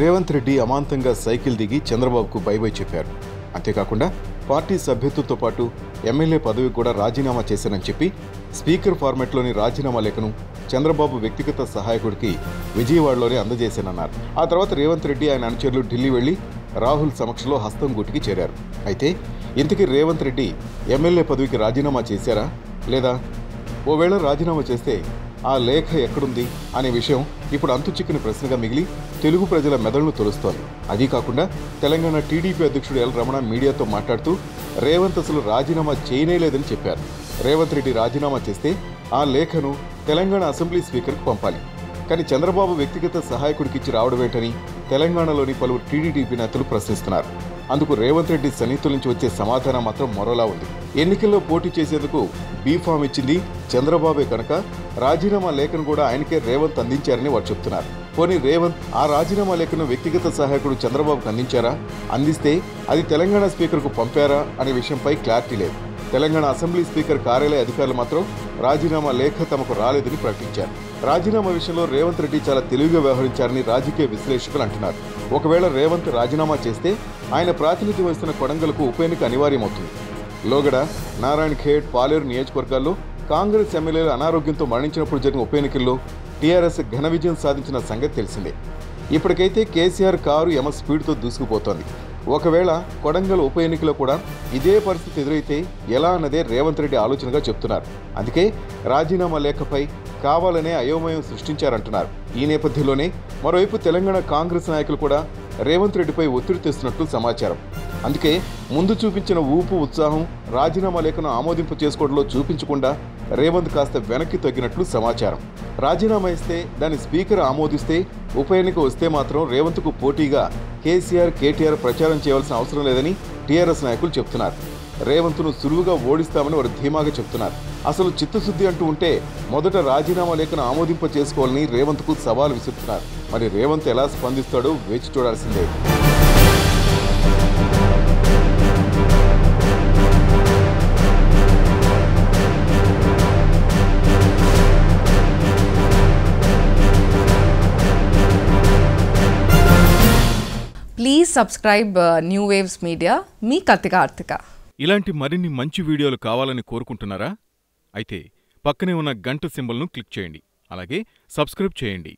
రేవంత్ రెడ్డి అమాంతంగా సైకిల్ దిగి చంద్రబాబుకు బై బై చెప్పారు. అంతేకాకుండా పార్టీ సభ్యత్వంతో పాటు ఎమ్మెల్యే పదవి కూడా రాజీనామా చేశానని చెప్పి స్పీకర్ ఫార్మెట్లోని రాజీనామా లేఖను చంద్రబాబు వ్యక్తిగత సహాయకుడికి విజయవాడలోనే అందజేశానన్నారు. ఆ తర్వాత రేవంత్ రెడ్డి ఆయన అనుచరులు ఢిల్లీ వెళ్ళి రాహుల్ సమక్షంలో హస్తం గుటికి చేరారు. అయితే ఇంతకీ రేవంత్ రెడ్డి ఎమ్మెల్యే పదవికి రాజీనామా చేశారా? లేదా? ఓవేళ రాజీనామా చేస్తే ఆ లేఖ ఎక్కడుంది అనే విషయం ఇప్పుడు అంతు చిక్కిన ప్రశ్నగా మిగిలి తెలుగు ప్రజల మెదడును తొలుస్తోంది. అదీ కాకుండా తెలంగాణ టీడీపీ అధ్యక్షుడు ఎల్ రమణ మీడియాతో మాట్లాడుతూ రేవంత్ అసలు రాజీనామా చేయనేలేదని చెప్పారు. రేవంత్ రెడ్డి రాజీనామా చేస్తే ఆ లేఖను తెలంగాణ అసెంబ్లీ స్పీకర్కు పంపాలి. కానీ చంద్రబాబు వ్యక్తిగత సహాయకుడికిచ్చి రావడమేంటని తెలంగాణలోని పలువురు టీడీపీ నేతలు ప్రశ్నిస్తున్నారు. అందుకు రేవంత్ రెడ్డి సన్నిహితుల నుంచి వచ్చే సమాధానం మాత్రం మరోలా ఉంది. ఎన్నికల్లో పోటీ చేసేందుకు బీఫామ్ ఇచ్చింది చంద్రబాబే కనుక రాజీనామా లేఖను కూడా ఆయనకే రేవంత్ అందించారని వారు చెప్తున్నారు. పోనీ రేవంత్ ఆ రాజీనామా లేఖను వ్యక్తిగత సహాయకుడు చంద్రబాబుకు అందించారా? అందిస్తే అది తెలంగాణ స్పీకర్కు పంపారా? అనే విషయంపై క్లారిటీ లేదు. తెలంగాణ అసెంబ్లీ స్పీకర్ కార్యాలయ అధికారులు మాత్రం రాజీనామా లేఖ తమకు రాలేదని ప్రకటించారు. రాజీనామా విషయంలో రేవంత్ రెడ్డి చాలా తెలివిగా వ్యవహరించారని రాజకీయ విశ్లేషకులు అంటున్నారు. ఒకవేళ రేవంత్ రాజీనామా చేస్తే ఆయన ప్రాతినిధ్యం వహిస్తున్న కొడంగల్కు ఉప ఎన్నిక అనివార్యమవుతుంది. లోగడ నారాయణ ఖేడ్ పాలేరు నియోజకవర్గాల్లో కాంగ్రెస్ ఎమ్మెల్యేలు అనారోగ్యంతో మరణించినప్పుడు జరిగిన ఉప ఎన్నికల్లో టీఆర్ఎస్ ఘన విజయం సాధించిన సంగతి తెలిసిందే. ఇప్పటికైతే కేసీఆర్ కారు యమ స్పీడ్తో దూసుకుపోతోంది. ఒకవేళ కొడంగల్ ఉప ఎన్నికలో కూడా ఇదే పరిస్థితి ఎదురైతే ఎలా అన్నదే రేవంత్ రెడ్డి ఆలోచనగా చెప్తున్నారు. అందుకే రాజీనామా లేఖపై కావాలనే అయోమయం సృష్టించారంటున్నారు. ఈ నేపథ్యంలోనే మరోవైపు తెలంగాణ కాంగ్రెస్ నాయకులు కూడా రేవంత్ రెడ్డిపై ఒత్తిడి తెస్తున్నట్లు సమాచారం. అందుకే ముందు చూపించిన ఊపు ఉత్సాహం రాజీనామా లేఖను ఆమోదింపు చేసుకోవడంలో చూపించకుండా రేవంత్ కాస్త వెనక్కి తగ్గినట్లు సమాచారం. రాజీనామా ఇస్తే దాన్ని స్పీకర్ ఆమోదిస్తే ఉప ఎన్నిక వస్తే మాత్రం రేవంత్కు పోటీగా కేసీఆర్ కేటీఆర్ ప్రచారం చేయవలసిన అవసరం లేదని టీఆర్ఎస్ నాయకులు చెప్తున్నారు. రేవంత్ను సులువుగా ఓడిస్తామని వారు ధీమాగా చెప్తున్నారు. అసలు చిత్తశుద్ధి అంటూ ఉంటే మొదట రాజీనామా లేఖను ఆమోదింప చేసుకోవాలని రేవంత్కు సవాల్ విసురుతున్నారు. మరి రేవంత్ ఎలా స్పందిస్తాడో వేచి చూడాల్సిందే. Please subscribe New Waves Media మీ కత్తిక ఆర్థిక. ఇలాంటి మరిన్ని మంచి వీడియోలు కావాలని కోరుకుంటున్నారా? అయితే పక్కనే ఉన్న గంట సింబల్ను క్లిక్ చేయండి. అలాగే సబ్స్క్రైబ్ చేయండి.